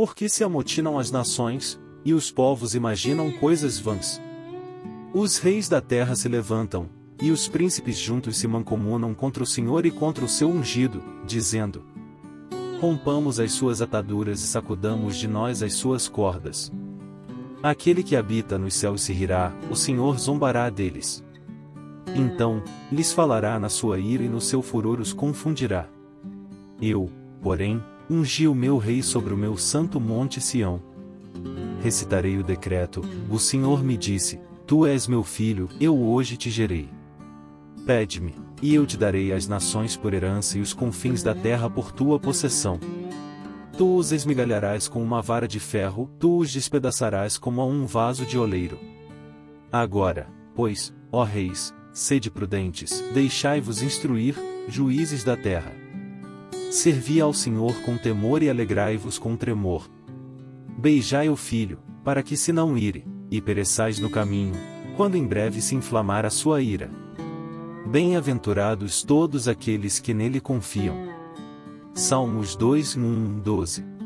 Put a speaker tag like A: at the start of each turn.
A: Porque se amotinam as nações, e os povos imaginam coisas vãs. Os reis da terra se levantam, e os príncipes juntos se mancomunam contra o Senhor e contra o seu ungido, dizendo: Rompamos as suas ataduras e sacudamos de nós as suas cordas. Aquele que habita nos céus se rirá, o Senhor zombará deles. Então, lhes falará na sua ira e no seu furor os confundirá. Eu, porém, ungi o meu rei sobre o meu santo monte Sião. Recitarei o decreto: O Senhor me disse: Tu és meu filho, eu hoje te gerei. Pede-me, e eu te darei as nações por herança e os confins da terra por tua possessão. Tu os esmigalharás com uma vara de ferro, tu os despedaçarás como a um vaso de oleiro. Agora, pois, ó reis, sede prudentes, deixai-vos instruir, juízes da terra. Servi ao Senhor com temor e alegrai-vos com tremor. Beijai o filho, para que se não ire, e pereçais no caminho, quando em breve se inflamar a sua ira. Bem-aventurados todos aqueles que nele confiam. Salmos 2, 1, 12